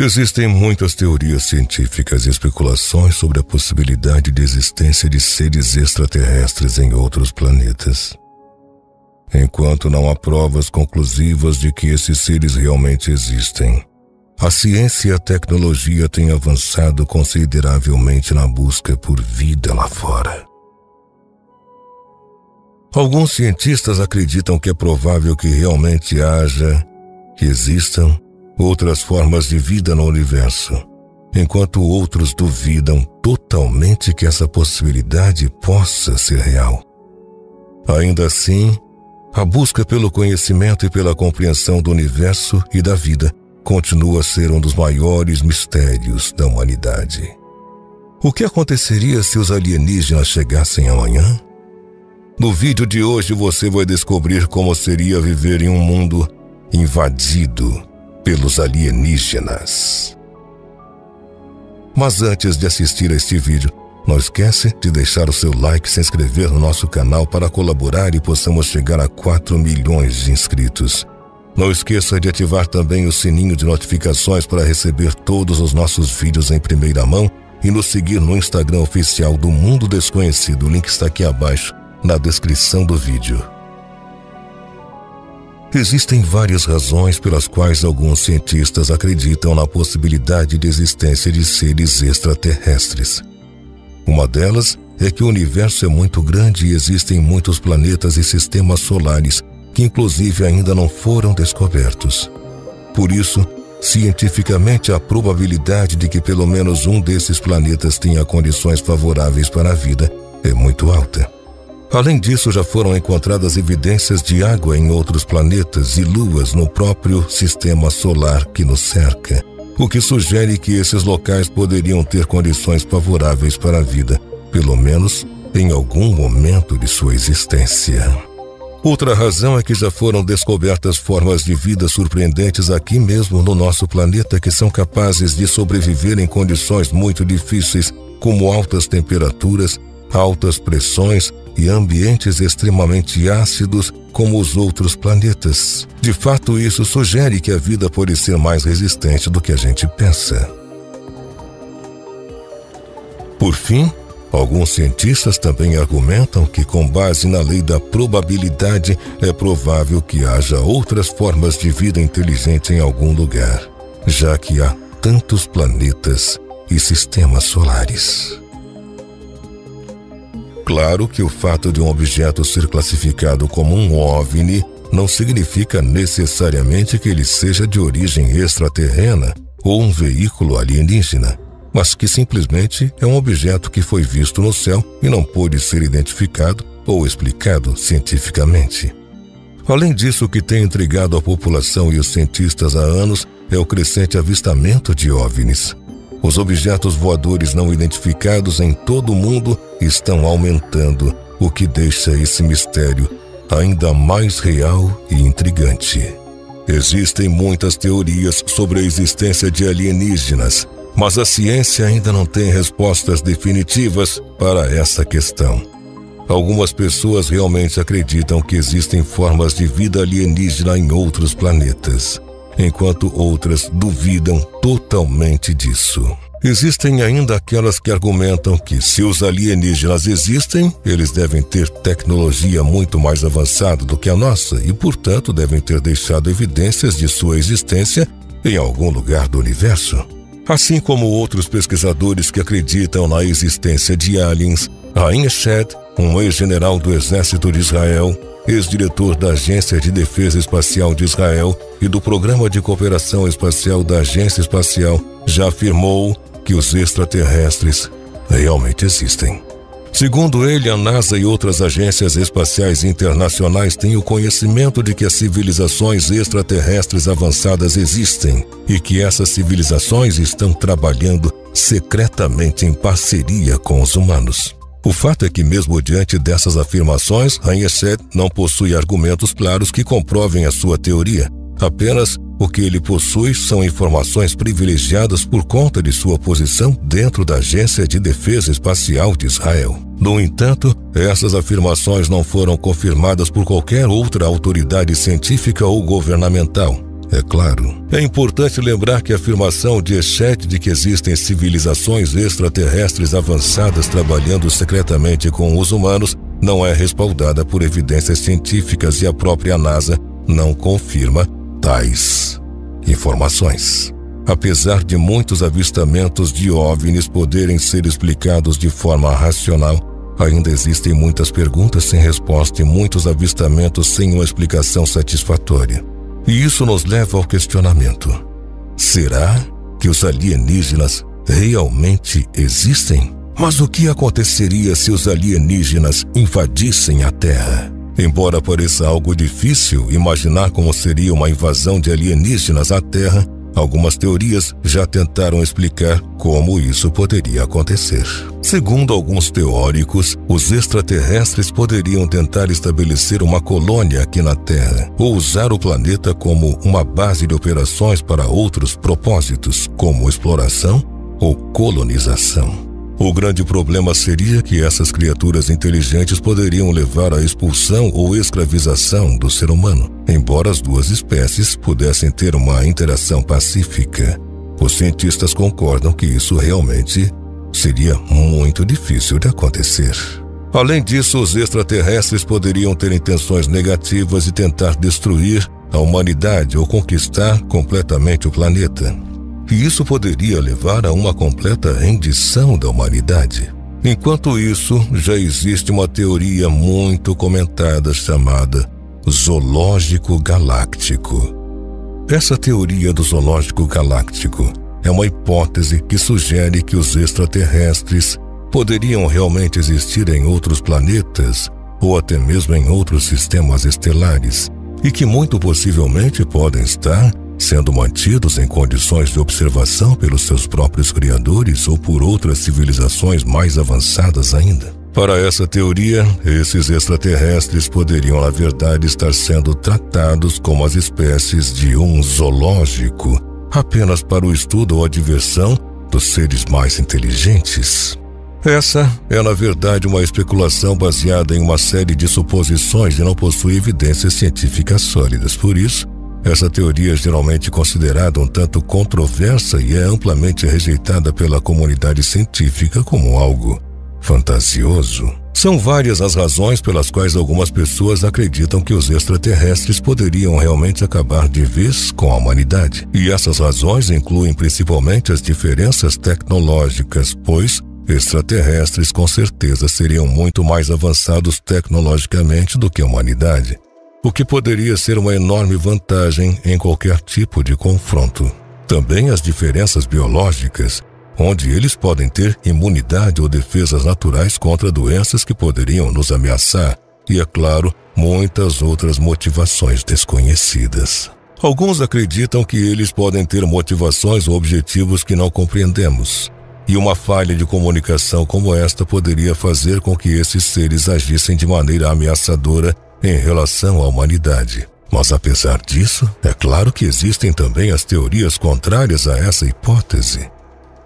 Existem muitas teorias científicas e especulações sobre a possibilidade de existência de seres extraterrestres em outros planetas. Enquanto não há provas conclusivas de que esses seres realmente existem, a ciência e a tecnologia têm avançado consideravelmente na busca por vida lá fora. Alguns cientistas acreditam que é provável que realmente haja, que existam, outras formas de vida no universo, enquanto outros duvidam totalmente que essa possibilidade possa ser real. Ainda assim, a busca pelo conhecimento e pela compreensão do universo e da vida continua a ser um dos maiores mistérios da humanidade. O que aconteceria se os alienígenas chegassem amanhã? No vídeo de hoje você vai descobrir como seria viver em um mundo invadido pelos alienígenas. Mas antes de assistir a este vídeo, não esquece de deixar o seu like e se inscrever no nosso canal para colaborar e possamos chegar a 4 milhões de inscritos. Não esqueça de ativar também o sininho de notificações para receber todos os nossos vídeos em primeira mão e nos seguir no Instagram oficial do Mundo Desconhecido. O link está aqui abaixo na descrição do vídeo. Existem várias razões pelas quais alguns cientistas acreditam na possibilidade de existência de seres extraterrestres. Uma delas é que o universo é muito grande e existem muitos planetas e sistemas solares que, inclusive, ainda não foram descobertos. Por isso, cientificamente, a probabilidade de que pelo menos um desses planetas tenha condições favoráveis para a vida é muito alta. Além disso, já foram encontradas evidências de água em outros planetas e luas no próprio sistema solar que nos cerca, o que sugere que esses locais poderiam ter condições favoráveis para a vida, pelo menos em algum momento de sua existência. Outra razão é que já foram descobertas formas de vida surpreendentes aqui mesmo no nosso planeta que são capazes de sobreviver em condições muito difíceis, como altas temperaturas, altas pressões e ambientes extremamente ácidos como os outros planetas. De fato, isso sugere que a vida pode ser mais resistente do que a gente pensa. Por fim, alguns cientistas também argumentam que, com base na lei da probabilidade, é provável que haja outras formas de vida inteligente em algum lugar, já que há tantos planetas e sistemas solares. Claro que o fato de um objeto ser classificado como um OVNI não significa necessariamente que ele seja de origem extraterrena ou um veículo alienígena, mas que simplesmente é um objeto que foi visto no céu e não pôde ser identificado ou explicado cientificamente. Além disso, o que tem intrigado a população e os cientistas há anos é o crescente avistamento de OVNIs. Os objetos voadores não identificados em todo o mundo estão aumentando, o que deixa esse mistério ainda mais real e intrigante. Existem muitas teorias sobre a existência de alienígenas, mas a ciência ainda não tem respostas definitivas para essa questão. Algumas pessoas realmente acreditam que existem formas de vida alienígena em outros planetas enquanto outras duvidam totalmente disso. Existem ainda aquelas que argumentam que, se os alienígenas existem, eles devem ter tecnologia muito mais avançada do que a nossa e, portanto, devem ter deixado evidências de sua existência em algum lugar do universo. Assim como outros pesquisadores que acreditam na existência de aliens, Rainha Shed, um ex-general do exército de Israel, ex-diretor da Agência de Defesa Espacial de Israel e do Programa de Cooperação Espacial da Agência Espacial, já afirmou que os extraterrestres realmente existem. Segundo ele, a NASA e outras agências espaciais internacionais têm o conhecimento de que as civilizações extraterrestres avançadas existem e que essas civilizações estão trabalhando secretamente em parceria com os humanos. O fato é que, mesmo diante dessas afirmações, Rainsett não possui argumentos claros que comprovem a sua teoria. Apenas o que ele possui são informações privilegiadas por conta de sua posição dentro da Agência de Defesa Espacial de Israel. No entanto, essas afirmações não foram confirmadas por qualquer outra autoridade científica ou governamental. É claro. É importante lembrar que a afirmação de Eshet de que existem civilizações extraterrestres avançadas trabalhando secretamente com os humanos não é respaldada por evidências científicas e a própria NASA não confirma tais informações. Apesar de muitos avistamentos de OVNIs poderem ser explicados de forma racional, ainda existem muitas perguntas sem resposta e muitos avistamentos sem uma explicação satisfatória. E isso nos leva ao questionamento: será que os alienígenas realmente existem? Mas o que aconteceria se os alienígenas invadissem a Terra? Embora pareça algo difícil imaginar como seria uma invasão de alienígenas à Terra, algumas teorias já tentaram explicar como isso poderia acontecer. Segundo alguns teóricos, os extraterrestres poderiam tentar estabelecer uma colônia aqui na Terra ou usar o planeta como uma base de operações para outros propósitos, como exploração ou colonização. O grande problema seria que essas criaturas inteligentes poderiam levar à expulsão ou escravização do ser humano, embora as duas espécies pudessem ter uma interação pacífica. Os cientistas concordam que isso realmente seria muito difícil de acontecer. Além disso, os extraterrestres poderiam ter intenções negativas e tentar destruir a humanidade ou conquistar completamente o planeta e isso poderia levar a uma completa rendição da humanidade. Enquanto isso, já existe uma teoria muito comentada chamada zoológico galáctico. Essa teoria do zoológico galáctico é uma hipótese que sugere que os extraterrestres poderiam realmente existir em outros planetas ou até mesmo em outros sistemas estelares e que muito possivelmente podem estar sendo mantidos em condições de observação pelos seus próprios criadores ou por outras civilizações mais avançadas ainda. Para essa teoria, esses extraterrestres poderiam, na verdade, estar sendo tratados como as espécies de um zoológico, apenas para o estudo ou a diversão dos seres mais inteligentes. Essa é, na verdade, uma especulação baseada em uma série de suposições e não possui evidências científicas sólidas. Por isso, essa teoria é geralmente considerada um tanto controversa e é amplamente rejeitada pela comunidade científica como algo fantasioso. São várias as razões pelas quais algumas pessoas acreditam que os extraterrestres poderiam realmente acabar de vez com a humanidade. E essas razões incluem principalmente as diferenças tecnológicas, pois extraterrestres com certeza seriam muito mais avançados tecnologicamente do que a humanidade o que poderia ser uma enorme vantagem em qualquer tipo de confronto. Também as diferenças biológicas, onde eles podem ter imunidade ou defesas naturais contra doenças que poderiam nos ameaçar, e, é claro, muitas outras motivações desconhecidas. Alguns acreditam que eles podem ter motivações ou objetivos que não compreendemos. E uma falha de comunicação como esta poderia fazer com que esses seres agissem de maneira ameaçadora em relação à humanidade. Mas apesar disso, é claro que existem também as teorias contrárias a essa hipótese.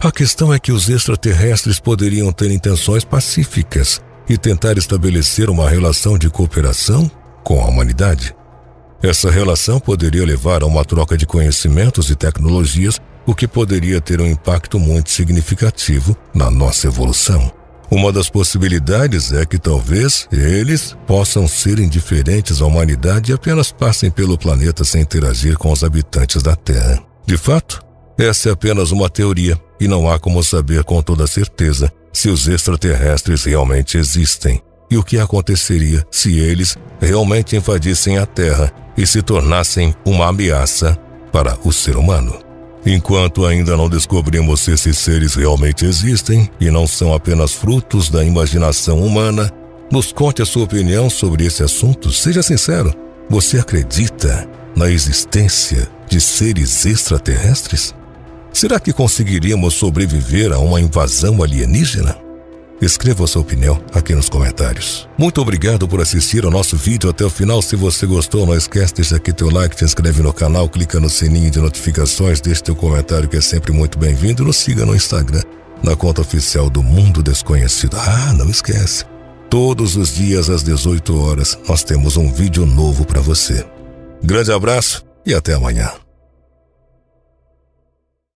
A questão é que os extraterrestres poderiam ter intenções pacíficas e tentar estabelecer uma relação de cooperação com a humanidade. Essa relação poderia levar a uma troca de conhecimentos e tecnologias, o que poderia ter um impacto muito significativo na nossa evolução. Uma das possibilidades é que talvez eles possam ser indiferentes à humanidade e apenas passem pelo planeta sem interagir com os habitantes da Terra. De fato, essa é apenas uma teoria e não há como saber com toda certeza se os extraterrestres realmente existem e o que aconteceria se eles realmente invadissem a Terra e se tornassem uma ameaça para o ser humano. Enquanto ainda não descobrimos se esses seres realmente existem e não são apenas frutos da imaginação humana, nos conte a sua opinião sobre esse assunto. Seja sincero, você acredita na existência de seres extraterrestres? Será que conseguiríamos sobreviver a uma invasão alienígena? Escreva sua opinião aqui nos comentários. Muito obrigado por assistir ao nosso vídeo até o final. Se você gostou, não esquece de deixar aqui teu like, te inscreve no canal, clica no sininho de notificações, deixe teu comentário que é sempre muito bem-vindo e nos siga no Instagram, na conta oficial do Mundo Desconhecido. Ah, não esquece. Todos os dias às 18 horas nós temos um vídeo novo para você. Grande abraço e até amanhã.